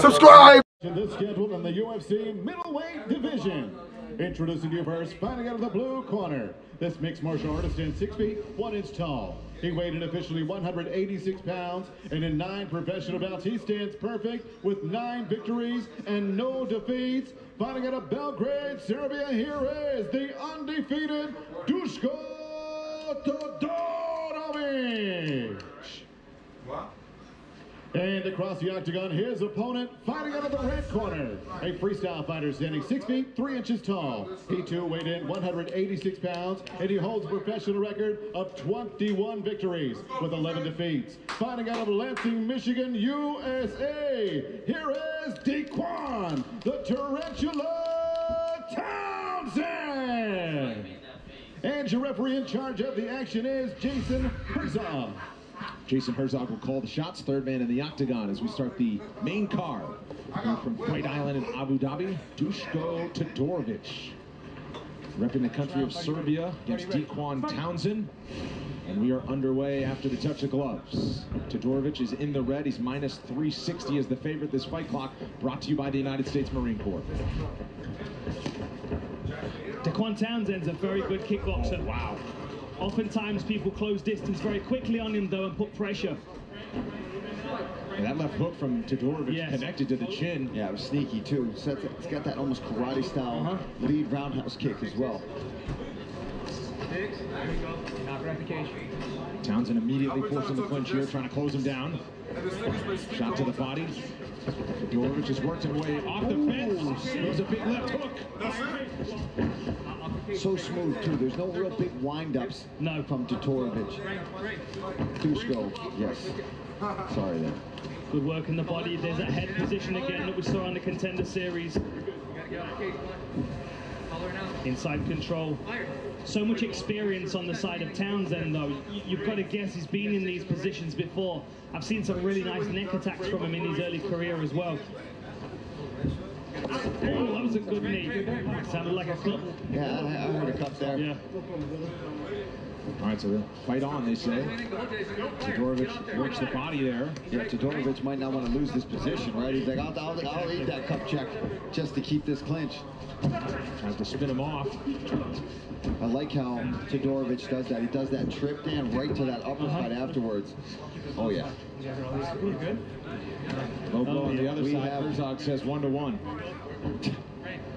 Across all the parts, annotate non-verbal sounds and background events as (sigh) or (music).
Subscribe! To this scheduled in the UFC middleweight division. Introducing you first, fighting out of the blue corner. This mixed martial artist is 6 feet, 1 inch tall. He weighed in officially 186 pounds, and in nine professional bouts, he stands perfect with nine victories and no defeats. Fighting out of Belgrade, Serbia, here is the undefeated Dusko Todorovic. And across the octagon, his opponent fighting out of the red corner. A freestyle fighter standing 6 feet 3 inches tall. He too weighed in 186 pounds, and he holds a professional record of 21 victories with 11 defeats. Fighting out of Lansing, Michigan, USA. Here is Dequan, the Tarantula Townsend. And your referee in charge of the action is Jason Herzog. Jason Herzog will call the shots, third man in the octagon as we start the main card. From Fight Island in Abu Dhabi, Dusko Todorovic. Repping the country of Serbia against Dequan Townsend. And we are underway after the touch of gloves. Todorovic is in the red. He's minus 360 as the favorite. This fight clock brought to you by the United States Marine Corps. Dequan Townsend's a very good kickboxer. Oh, wow. Oftentimes people close distance very quickly on him though and put pressure. And that left hook from Todorovic Yes. connected to the chin. Yeah, it was sneaky too. So it's- it's got that almost karate style Uh-huh. lead roundhouse kick as well. Townsend immediately forcing the clinch here, trying to close him down. Shot to the body. Todorovic is working way off the fence. There's a big left hook. So smooth too. There's no real big windups No. from Todorovic. Dusko, yes. Sorry there. Good work in the body. There's that head position again that we saw on the contender series. Inside control. So much experience on the side of Townsend though. You- You've got to guess he's been in these positions before. I've seen some really nice neck attacks from him in his early career as well. Oh, that was a good knee. Sounded like a flip. Yeah, I, I heard a cup there. Yeah. All right, so the fight on, they say. Todorovic works the body there. Yeah, Todorovic might not want to lose this position, right? He's like, I'll, I'll, I'll eat that cup check just to keep this clinch. Tries to spin him off. I like how Todorovic does that. He does that trip down right to that uppercut Uh-huh. afterwards. Oh yeah. Low blow on the other We side. have- Herzog says one to one. (laughs)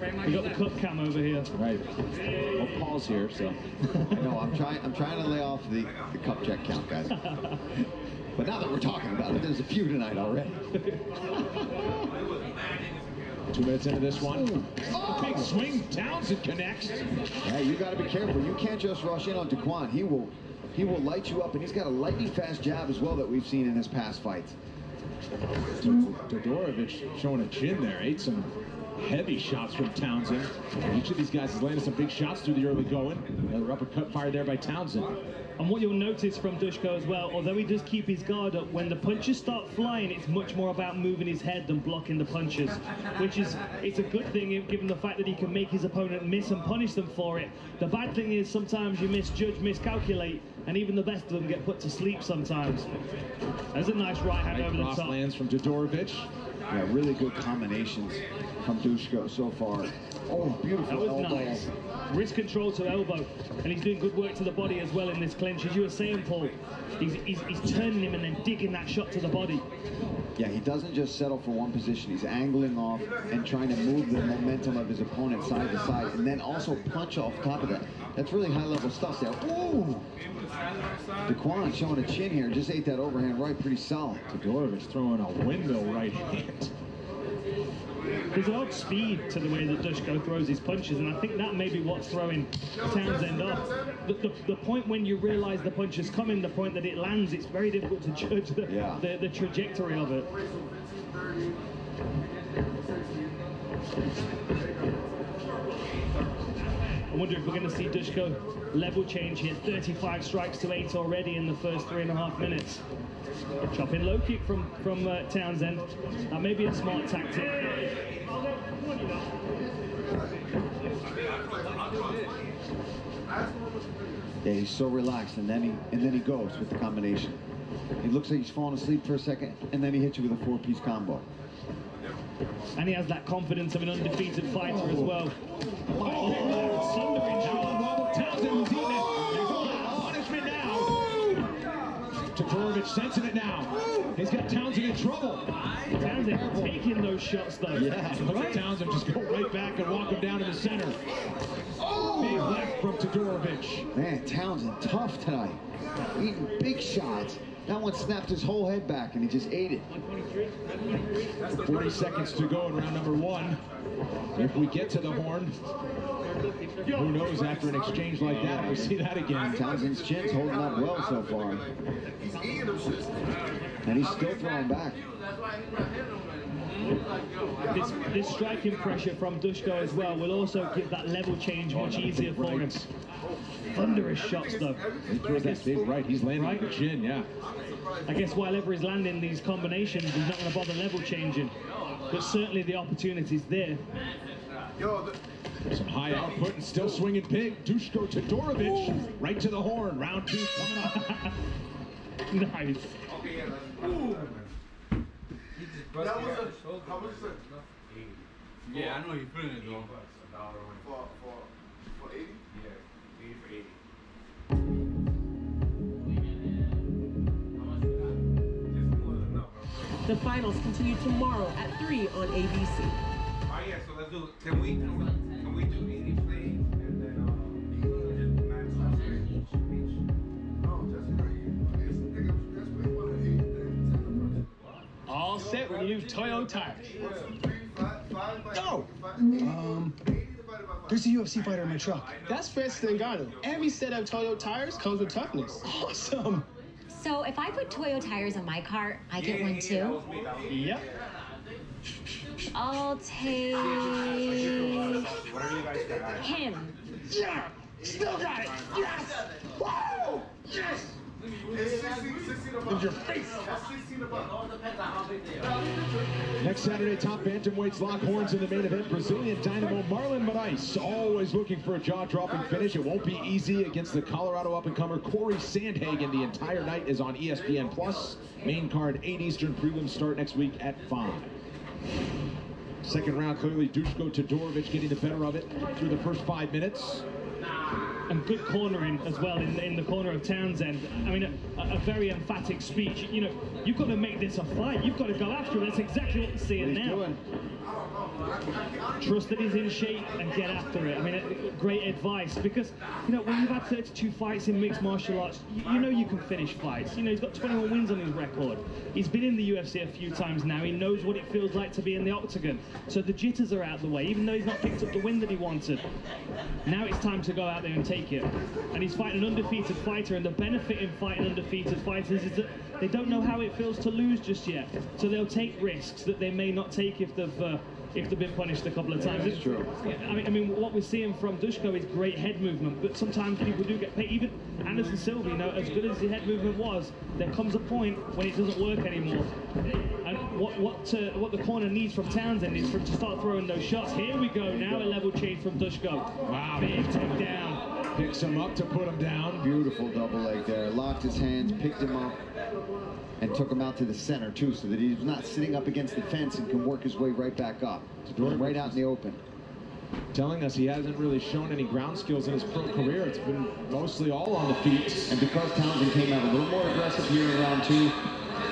We got the cup cam over here. Right. Well, Paul's here, so. I know. I'm trying. I'm trying to lay off the, the cup check count, guys. (laughs) But now that we're talking about it, there's a few tonight already. (laughs) Two minutes into this one. Oh! Big swing. Townsend connects. Yeah, you got to be careful. You can't just rush in on Dequan. He will, he will light you up, and he's got a lightning fast jab as well that we've seen in his past fights. Todorovic showing a chin there. Ate some heavy shots from Townsend. Each of these guys is landing some big shots through the early going. Another uppercut fired there by Townsend. And what you'll notice from Dusko as well, although he does keep his guard up, when the punches start flying, it's much more about moving his head than blocking the punches, which is it's a good thing given the fact that he can make his opponent miss and punish them for it. The bad thing is sometimes you misjudge, miscalculate, and even the best of them get put to sleep sometimes. There's a nice right hand Right over the cross top. lands from Todorovic. Yeah, really good combinations from Dusko so far. Oh, beautiful That was elbow. nice. Wrist control to elbow. And he's doing good work to the body as well in this clinch. As you were saying, Paul, he's, he's, he's turning him and then digging that shot to the body. Yeah, he doesn't just settle for one position. He's angling off and trying to move the momentum of his opponent side to side, and then also punch off top of that. That's really high-level stuff there. Ooh! Dequan showing a chin here. Just ate that overhand right pretty solid. Todorovic throwing a windmill right hand. There's a lot of speed to the way that Dusko throws his punches, and I think that may be what's throwing Townsend off. The, the, the point when you realize the punch is coming, the point that it lands, it's very difficult to judge the, Yeah. the, the trajectory of it. I wonder if we're going to see Dusko level change here. 35 strikes to 8 already in the first three and a half minutes. Chopping low kick from, from uh, Townsend. That may be a smart tactic. Yeah, he's so relaxed, and then he and then he goes with the combination. He looks like he's falling asleep for a second, and then he hits you with a four-piece combo. And he has that confidence of an undefeated fighter as well. Oh, thundering shot. Townsend's eating it. There's a lot of punishment now. Todorovic sensing it now. He's got Townsend in trouble. Townsend taking those shots though. Yeah, look at Townsend just go right back and walk him down to the center. Oh! Big left from Todorovic. Man, Townsend tough tonight. Eating big shots. That one snapped his whole head back and he just ate it. 40 seconds to go in round number one. If we get to the horn, who knows after an exchange like that, we'll see that again. Townsend's chin's holding up well so far. And he's still throwing back. This, this striking pressure from Dusko as well will also give that level change much easier for him. Thunderous shots though. He throws that big right. He's landing Right. with the chin, yeah. I guess while ever he's landing these combinations, he's not going to bother level changing. But certainly the opportunity's there. Some high output and still swinging big. Dusko Todorovic right to the horn. Round two coming up. (laughs) Nice. That was a, how much is it? Yeah, I know you're feeling it though. For, for, for 80? Yeah, 80 for 80. The finals continue tomorrow at 3 on ABC. Oh yeah, so let's do. Can we can we, can we do 80 plays and then uh, just nine shots each? each? No, that's right. It's, nigga, that's way more than 80. All set with new Toyo tires. Three, five, five by Go. Um, 80 divided by five. there's a UFC fighter in my truck. That's Francis Ngannou. Every set of Toyo tires comes with toughness. Awesome. So if I put Toyo tires on my car, I get one too. Yep. I'll take Whatever you guys got. him. Yeah. Still got it. Yes. Woo. Yes. It's 16, 16 above. In your face. That's 16 above. Next Saturday, top bantamweights lock horns in the main event. Brazilian dynamo Marlon Moraes, always looking for a jaw-dropping finish. It won't be easy against the Colorado up-and-comer Corey Sandhagen. The entire night is on ESPN Plus. Main card, 8 Eastern. Prelims start next week at 5. Second round, clearly Dusko Todorovic getting the better of it through the first five minutes. And good cornering as well in, in the corner of Townsend. I mean, a, a very emphatic speech. You know, you've got to make this a fight. You've got to go after it. That's exactly what we're seeing now. doing. Trust that he's in shape and get after it. I mean, great advice because you know when you've had 32 fights in mixed martial arts, you, you know you can finish fights. You know he's got 21 wins on his record. He's been in the UFC a few times now. He knows what it feels like to be in the octagon. So the jitters are out of the way, even though he's not picked up the win that he wanted. Now it's time to go out there and take it. And he's fighting an undefeated fighter, and the benefit in fighting undefeated fighters is that they don't know how it feels to lose just yet. So they'll take risks that they may not take if they've. Uh, if they've been punished a couple of times. that's true. I mean, I mean, what we're seeing from Dusko is great head movement, but sometimes people do get paid. Even Anderson Silva, you know, as good as the head movement was, there comes a point when it doesn't work anymore. And what what uh, what the corner needs from Townsend is for him to start throwing those shots. Here we go. Now a level change from Dusko. Wow. Big takedown. Picks him up to put him down. Beautiful double leg there. Locked his hands, picked him up, and took him out to the center too, so that he's not sitting up against the fence and can work his way right back up. Right out in the open. Telling us he hasn't really shown any ground skills in his pro career. It's been mostly all on the feet. And because Townsend came out a little more aggressive here in round two,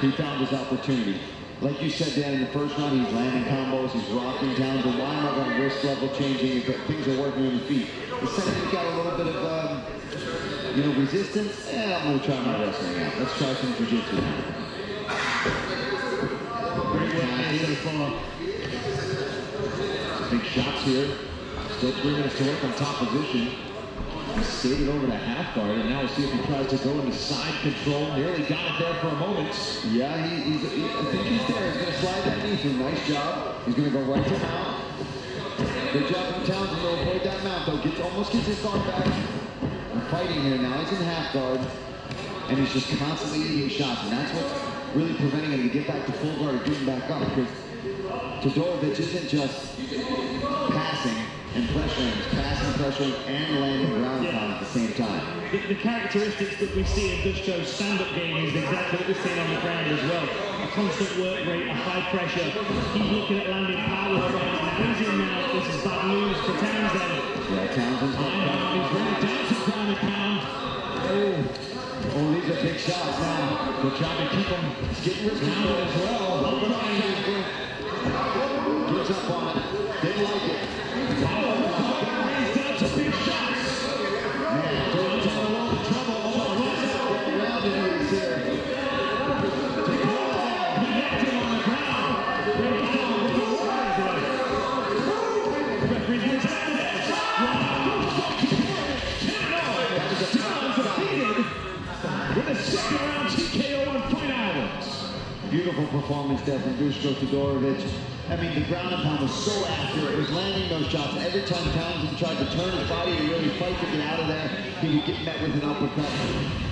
he found his opportunity. Like you said, Dan, in the first round, he's landing combos, he's rocking Townsend. Why am I going to risk level changing if things are working on the feet? The second he got a little bit of, um, you know, resistance, eh, I'm going to try my wrestling out. Let's try some jiu-jitsu. Great work there so far. Big shots here. Still three minutes to work on top position. He skated over to half guard, and now we'll see if he tries to go into side control. Nearly got it there for a moment. Yeah, he, he's, he, I think he's there. He's going to slide that knee through. Nice job. He's going to go right to mount. Good job from Townsend to avoid that mount, though. Gets, almost gets his guard back. And fighting here now. He's in half guard. And he's just constantly eating shots. And that's what's really preventing him to get back to full guard or getting back up. Because Todorovic isn't just passing impressions, pass impression, and landing ground yeah. pound at the same time. The, the, characteristics that we see in Dusko's stand-up game is exactly what we see on the ground as well. A constant work rate, a high pressure. He's looking at landing power Now He's in now. This is bad news for Townsend. Yeah, Townsend's not He's running down to ground and pound. Oh, oh, these are big shots now. Good job to keep him. He's getting his down as well. Gets up on it. Didn't like it. There from Dusko Todorovic. I mean, the ground and pound was so accurate. It was landing those shots. Every time Townsend tried to turn his body to really fight to get out of there, he would get met with an uppercut.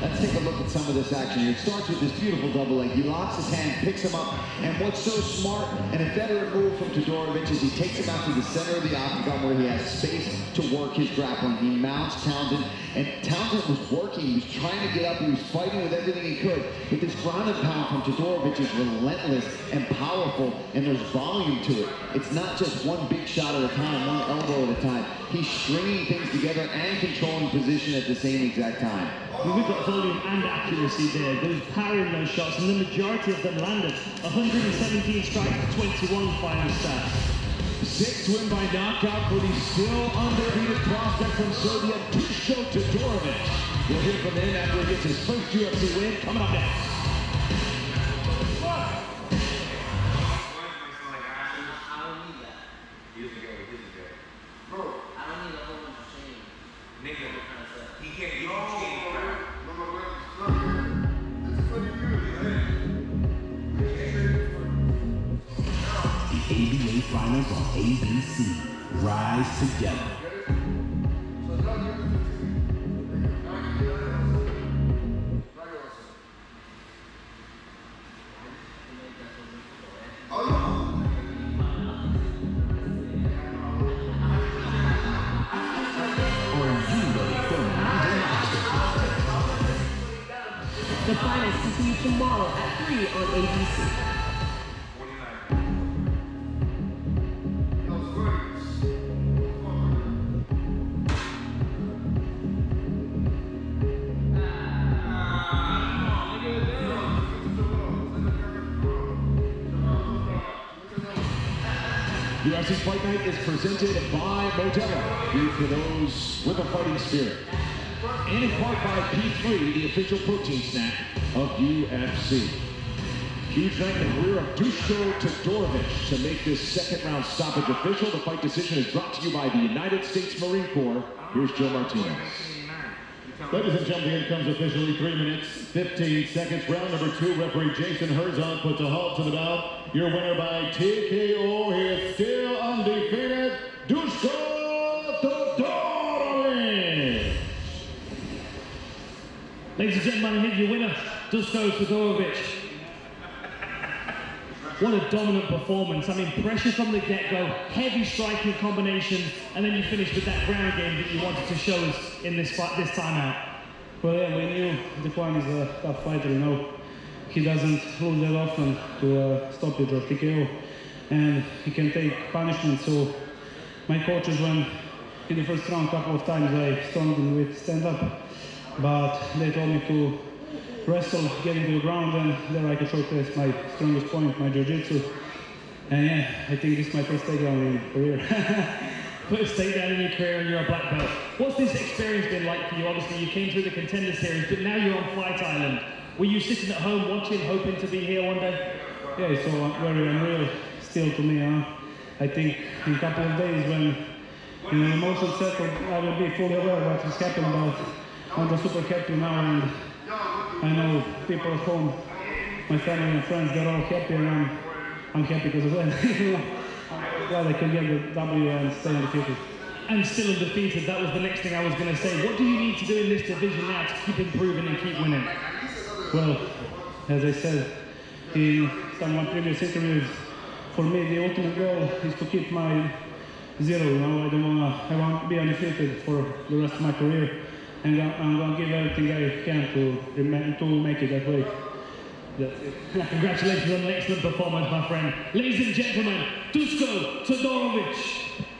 Let's take a look at some of this action. It starts with this beautiful double leg. He locks his hand, picks him up, and what's so smart and a veteran move from Todorovic is he takes him out to the center of the octagon where he has space to work his grappling. He mounts Townsend, and Townsend was working. He was trying to get up. He was fighting with everything he could. But this ground and pound from Todorovic is relentless and powerful, and there's volume to it. It's not just one big shot at a time, one elbow at a time. He's stringing things together and controlling position at the same exact time. We've got volume and accuracy there. There was power in those shots, and the majority of them landed. 117 strikes to 21 final stats. Sixth win by knockout for the still undefeated prospect from Serbia, Dusko Todorovic. We'll hear from him after he gets his first UFC win coming up next. ABC. Rise together. UFC Fight Night is presented by Modelo, food for those with a fighting spirit. And in part by P3, the official protein snack of UFC. Huge night in the career of Dusko Todorovic to make this second round stoppage official. The fight decision is brought to you by the United States Marine Corps. Here's Joe Martinez. Ladies and gentlemen, here comes officially 3 minutes, 15 seconds. Round number two, referee Jason Herzog puts a halt to the bout. Your winner by TKO, he is still undefeated, Dusko Todorovic. Ladies and gentlemen, here's your winner, Dusko Todorovic. What a dominant performance. I mean, pressure from the get-go, heavy striking combination, and then you finish with that ground game that you wanted to show us in this fight, this time out. Well, yeah, we knew Dequan is a tough fighter, you know. He doesn't lose that often to uh, stop it or TKO, and he can take punishment. So my coaches, when in the first round, a couple of times I stoned him with stand-up, but they told me to wrestle, get into the ground, and there I could showcase my strongest point, my jiu-jitsu. And yeah, I think this is my first takedown in career. (laughs) First takedown in your career and you're a black belt. What's this experience been like for you? Obviously, you came through the contender series, but now you're on Fight Island. Were you sitting at home watching, hoping to be here one day? Yeah, it's so very unreal still to me. Huh? I think in a couple of days when you know, emotions settled, I will be fully aware of what has happened. But I'm just super happy now, and I know people at home, my family and friends, they're all happy, and I'm, I'm happy because of that. I'm glad I could get the W and stay undefeated. And still undefeated, that was the next thing I was going to say. What do you need to do in this division now to keep improving and keep winning? Well, as I said in some of my previous interviews, for me the ultimate goal is to keep my zero. You know, I don't wanna, I want to be undefeated for the rest of my career, and I'm, I'm gonna give everything I can to to make it that way. (laughs) Congratulations on an excellent performance, my friend. Ladies and gentlemen, Dusko Todorovic.